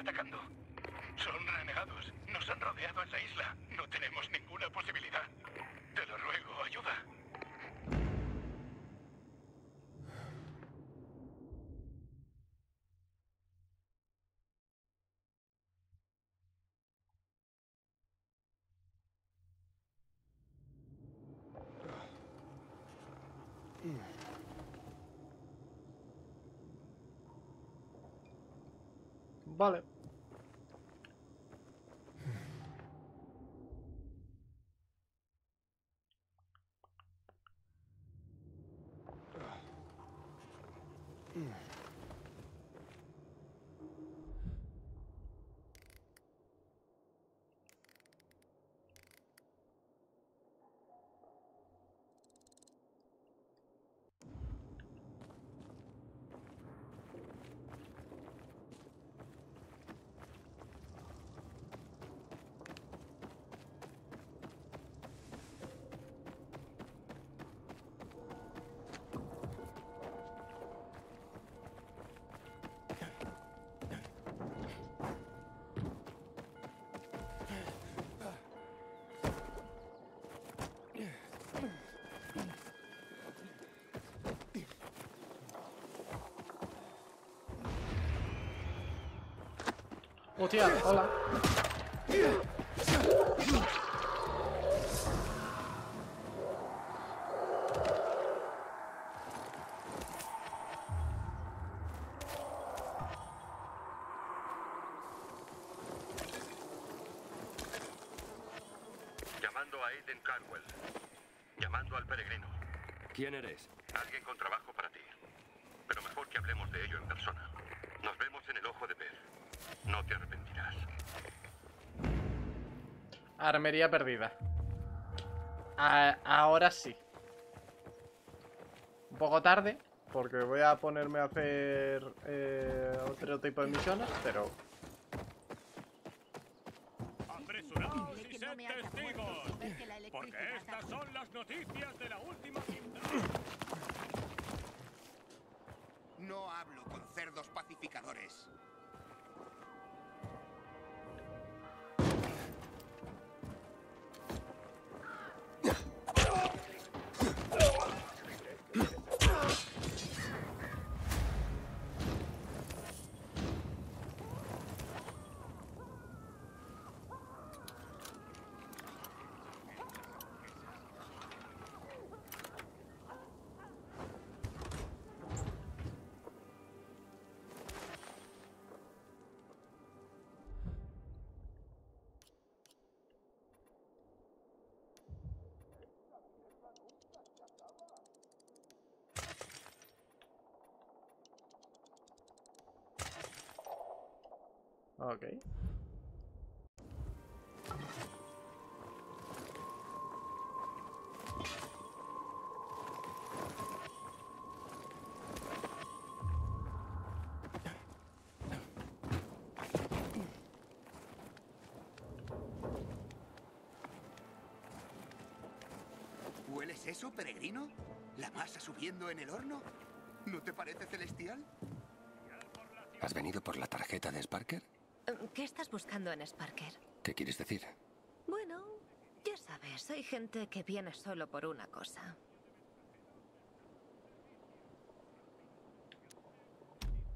atacando. Son renegados. Nos han rodeado en la isla. No tenemos ninguna posibilidad. Te lo ruego, ayuda. Vale. Mm. Hostia, hola. Armería perdida. A- ahora sí. Un poco tarde, porque voy a ponerme a hacer eh, otro tipo de misiones, pero porque estas son las noticias de la última cinta. No hablo con cerdos pacificadores. Ok. ¿Hueles eso, peregrino? ¿La masa subiendo en el horno? ¿No te parece celestial? ¿Has venido por la tarjeta de Sparker? ¿Qué estás buscando en Sparker? ¿Qué quieres decir? Bueno, ya sabes, hay gente que viene solo por una cosa.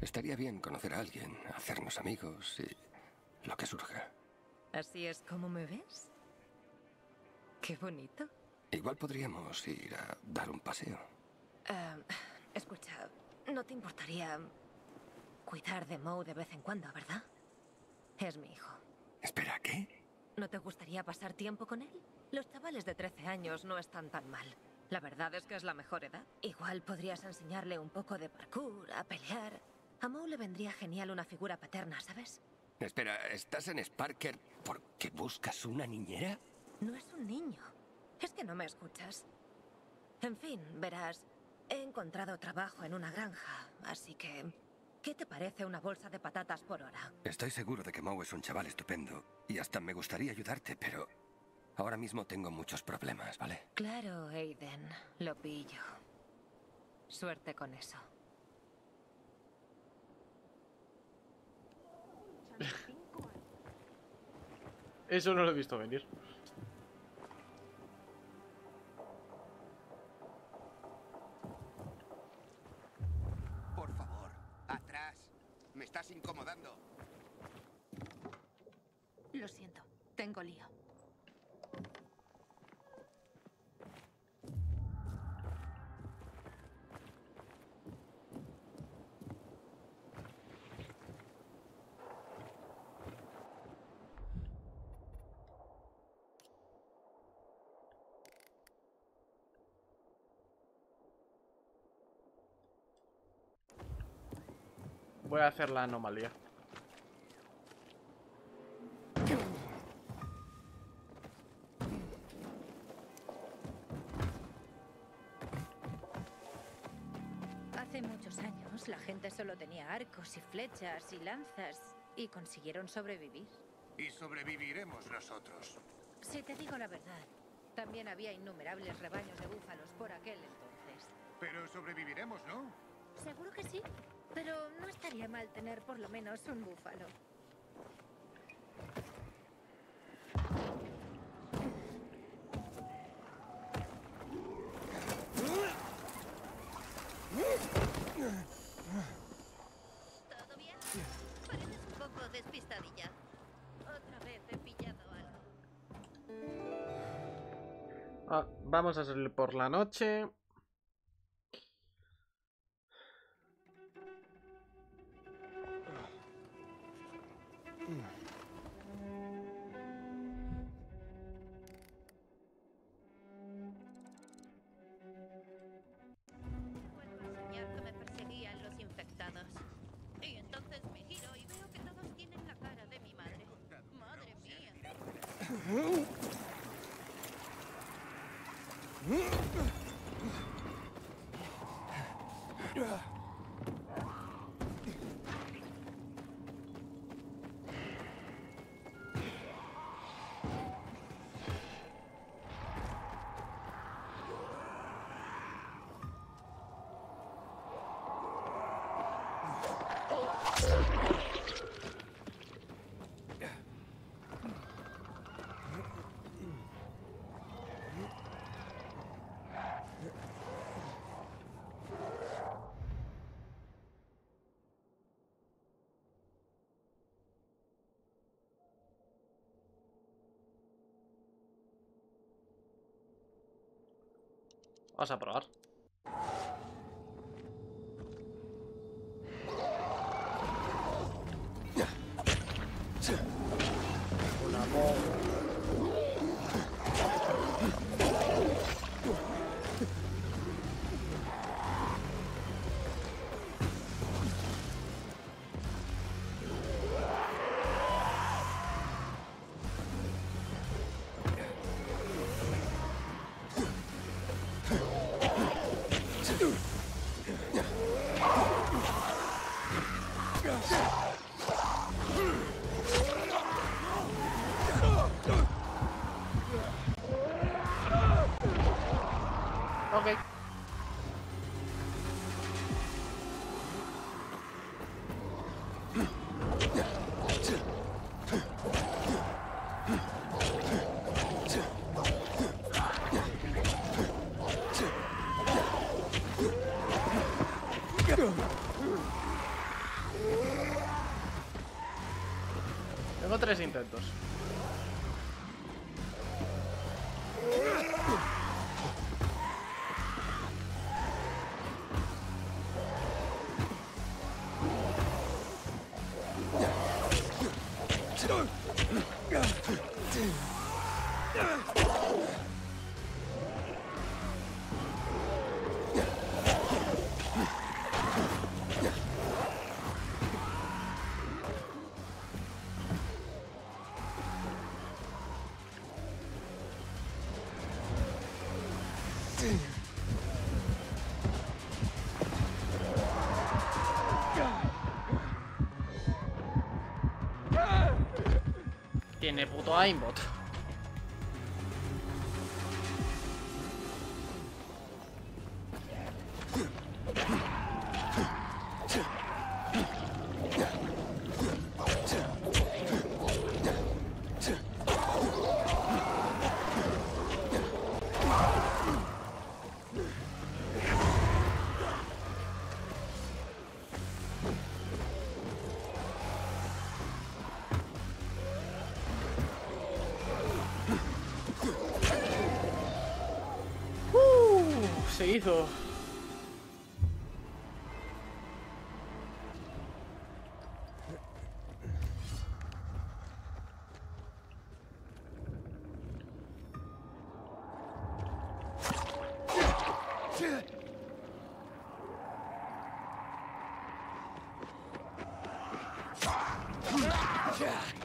Estaría bien conocer a alguien, hacernos amigos y lo que surja. ¿Así es como me ves? Qué bonito. Igual podríamos ir a dar un paseo. Em, escucha, no te importaría cuidar de Moe de vez en cuando, ¿verdad? Es mi hijo. Espera, ¿qué? ¿No te gustaría pasar tiempo con él? Los chavales de 13 años no están tan mal. La verdad es que es la mejor edad. Igual podrías enseñarle un poco de parkour, a pelear. A Moe le vendría genial una figura paterna, ¿sabes? Espera, ¿estás en Sparker porque buscas una niñera? No es un niño. Es que no me escuchas. En fin, verás, he encontrado trabajo en una granja, así que... ¿Qué te parece una bolsa de patatas por hora? Estoy seguro de que Moe es un chaval estupendo y hasta me gustaría ayudarte, pero ahora mismo tengo muchos problemas, ¿vale? Claro, Aiden, lo pillo. Suerte con eso. Eso no lo he visto venir. Estás incomodando. Lo siento, tengo lío. Voy a hacer la anomalía. Hace muchos años la gente solo tenía arcos y flechas y lanzas y consiguieron sobrevivir. Y sobreviviremos nosotros. Si te digo la verdad, también había innumerables rebaños de búfalos por aquel entonces. Pero sobreviviremos, ¿no? Seguro que sí, pero no estaría mal tener por lo menos un búfalo. ¿Todo bien? Pareces un poco despistadilla. Otra vez he pillado algo. Ah, vamos a salir por la noche. Mm-hmm. mm-hmm. Vamos a probar. Intentos. Tiene puto aimbot. Hizo? ¿Y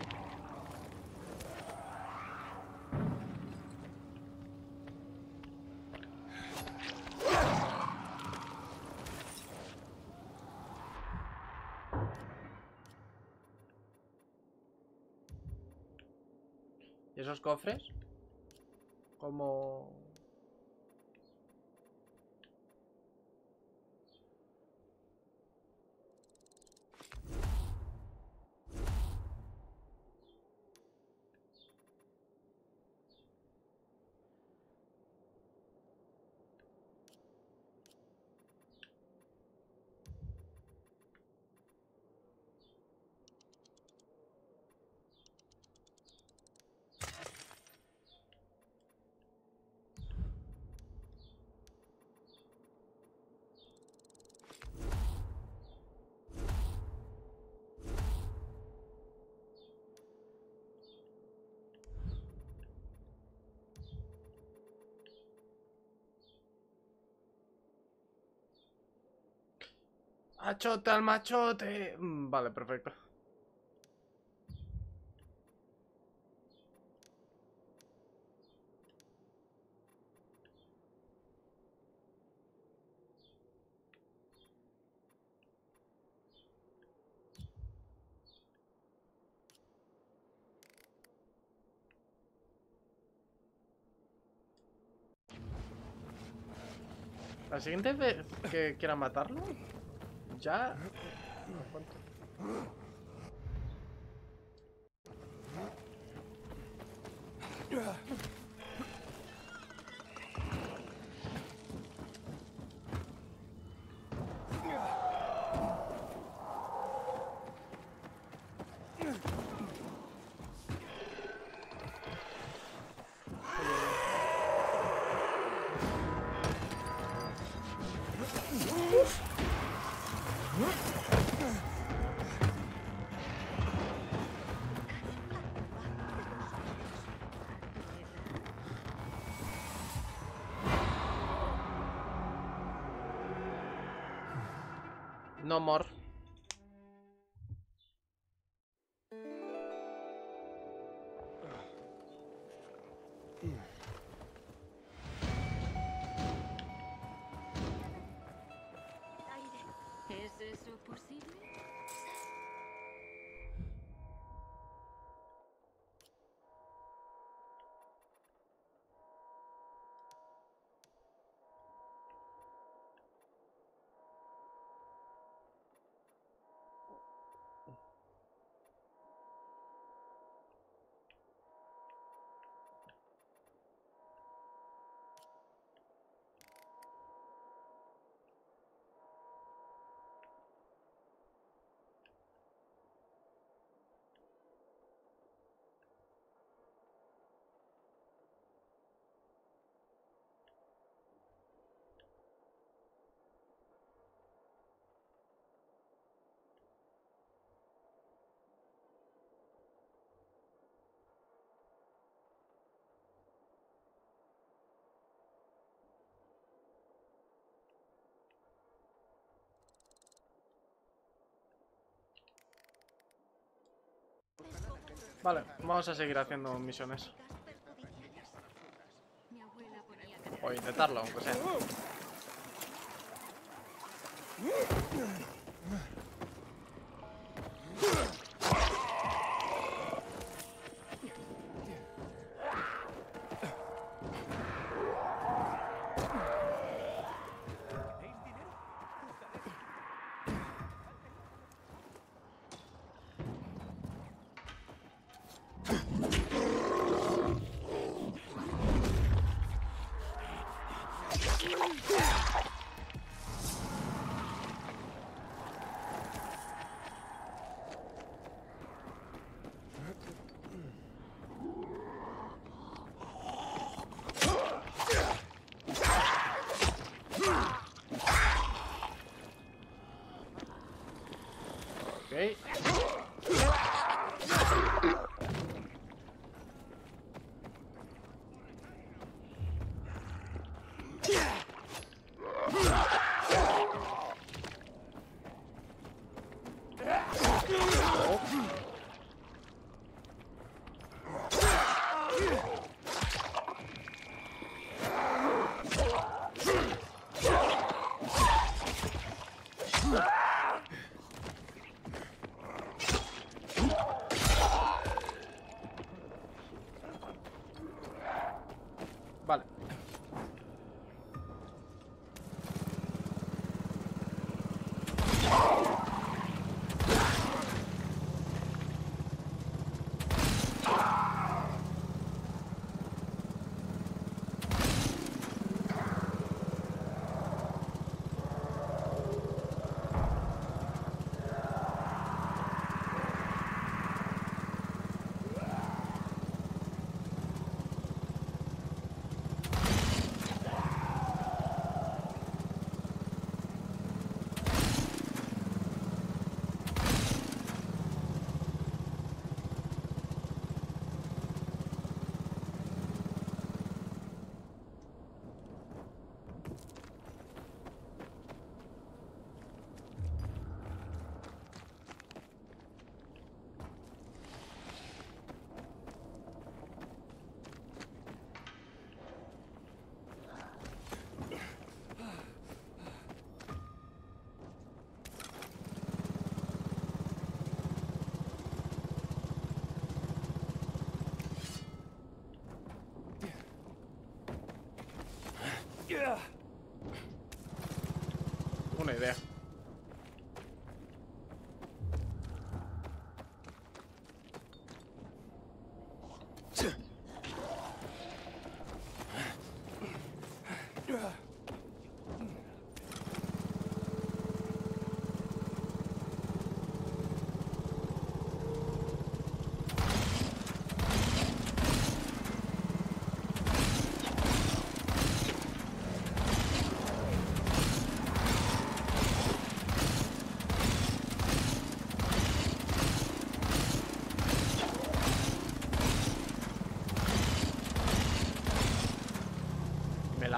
esos cofres? Como... Machote al machote. Mm, Vale, perfecto. La siguiente vez que quiera matarlo, ya. ¿Cuánto? No more. Vale, vamos a seguir haciendo misiones. O intentarlo, aunque sea.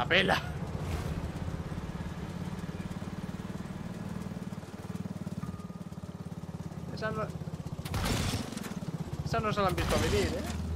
Pela. Esa no... Esa no se la han visto venir, ¿eh?